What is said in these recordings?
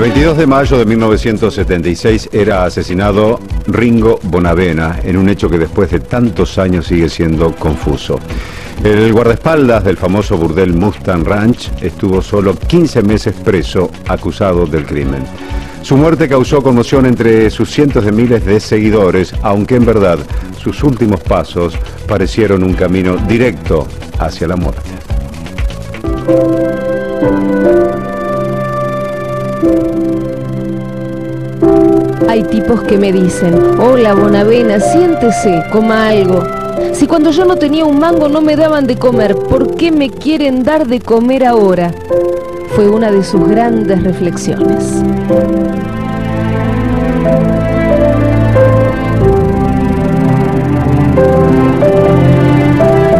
El 22 de mayo de 1976 era asesinado Ringo Bonavena en un hecho que después de tantos años sigue siendo confuso. El guardaespaldas del famoso burdel Mustang Ranch estuvo solo 15 meses preso acusado del crimen. Su muerte causó conmoción entre sus cientos de miles de seguidores, aunque en verdad sus últimos pasos parecieron un camino directo hacia la muerte. Hay tipos que me dicen, hola Bonavena, siéntese, coma algo. Si cuando yo no tenía un mango no me daban de comer, ¿por qué me quieren dar de comer ahora? Fue una de sus grandes reflexiones.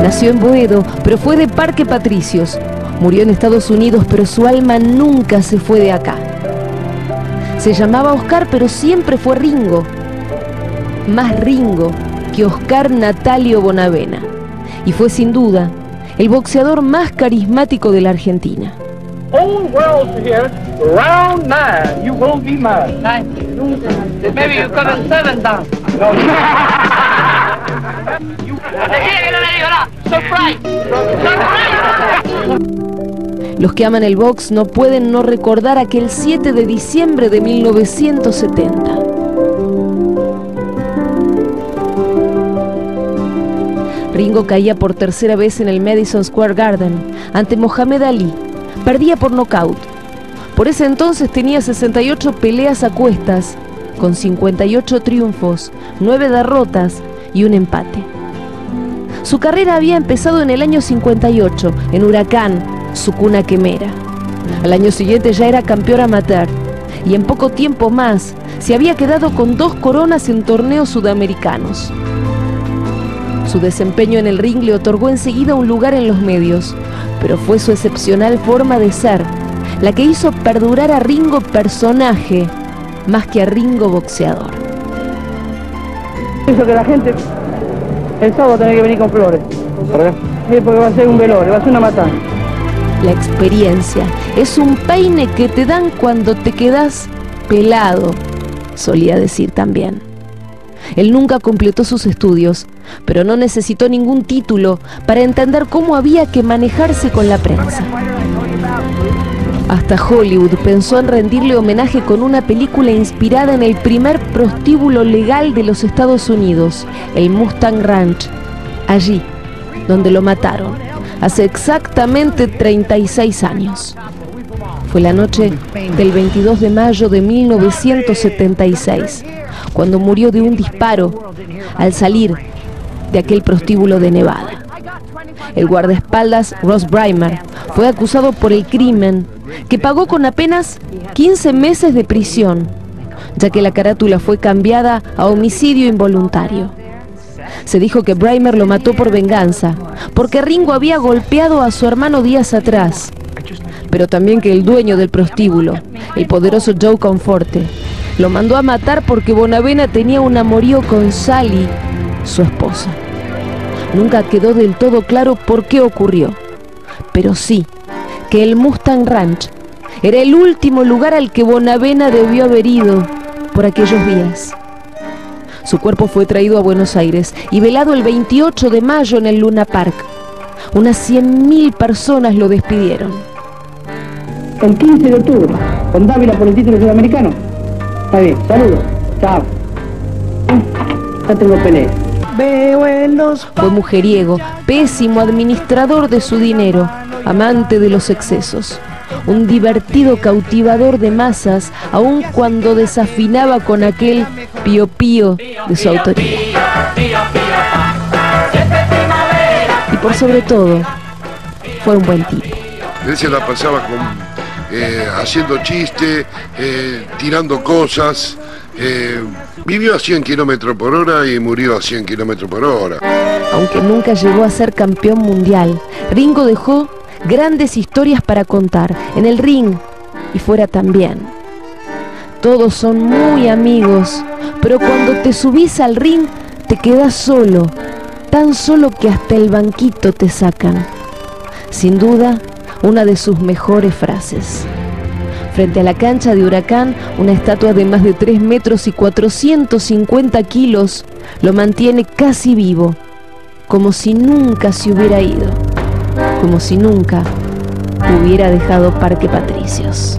Nació en Boedo, pero fue de Parque Patricios. Murió en Estados Unidos, pero su alma nunca se fue de acá. Se llamaba Oscar, pero siempre fue Ringo. Más Ringo que Oscar Natalio Bonavena. Y fue sin duda el boxeador más carismático de la Argentina. Old world here, round nine, you won't be mine. Nine. Maybe you're coming seven down. No. Decía que no le digo nada. Surprise. Surprise. Los que aman el box no pueden no recordar aquel 7 de diciembre de 1970. Ringo caía por tercera vez en el Madison Square Garden ante Mohamed Ali. Perdía por nocaut. Por ese entonces tenía 68 peleas a cuestas, con 58 triunfos, 9 derrotas y un empate. Su carrera había empezado en el año 58, en Huracán, su cuna quemera. Al año siguiente ya era campeón amateur y en poco tiempo más se había quedado con dos coronas en torneos sudamericanos. Su desempeño en el ring le otorgó enseguida un lugar en los medios, pero fue su excepcional forma de ser la que hizo perdurar a Ringo personaje más que a Ringo boxeador. Eso que la gente el sábado tiene que venir con flores. ¿Por qué? Sí, porque va a ser un velorio, va a ser una matanza. La experiencia es un peine que te dan cuando te quedas pelado, solía decir también. Él nunca completó sus estudios, pero no necesitó ningún título para entender cómo había que manejarse con la prensa. Hasta Hollywood pensó en rendirle homenaje con una película inspirada en el primer prostíbulo legal de los Estados Unidos, el Mustang Ranch, allí donde lo mataron, hace exactamente 36 años. Fue la noche del 22 de mayo de 1976, cuando murió de un disparo al salir de aquel prostíbulo de Nevada. El guardaespaldas Ross Breimer fue acusado por el crimen que pagó con apenas 15 meses de prisión, ya que la carátula fue cambiada a homicidio involuntario. Se dijo que Breimer lo mató por venganza, porque Ringo había golpeado a su hermano días atrás, pero también que el dueño del prostíbulo, el poderoso Joe Conforte, lo mandó a matar porque Bonavena tenía un amorío con Sally, su esposa. Nunca quedó del todo claro por qué ocurrió, pero sí que el Mustang Ranch era el último lugar al que Bonavena debió haber ido por aquellos días. Su cuerpo fue traído a Buenos Aires y velado el 28 de mayo en el Luna Park. Unas 100.000 personas lo despidieron. El 15 de octubre, con Dávila por el título sudamericano. Está bien, saludos. Chao. Ya tengo pelea. Fue mujeriego, pésimo administrador de su dinero, amante de los excesos. Un divertido cautivador de masas, aun cuando desafinaba con aquel pío pío de su autoría. Y por sobre todo, fue un buen tipo. Él se la pasaba con, eh, haciendo chistes, eh, tirando cosas. eh, vivió a 100 kilómetros por hora y murió a 100 kilómetros por hora. Aunque nunca llegó a ser campeón mundial, Ringo dejó grandes historias para contar, en el ring y fuera también. Todos son muy amigos, pero cuando te subís al ring te quedas solo, tan solo que hasta el banquito te sacan. Sin duda, una de sus mejores frases. Frente a la cancha de Huracán, una estatua de más de 3 metros y 450 kilos lo mantiene casi vivo, como si nunca se hubiera ido, como si nunca hubiera dejado Parque Patricios.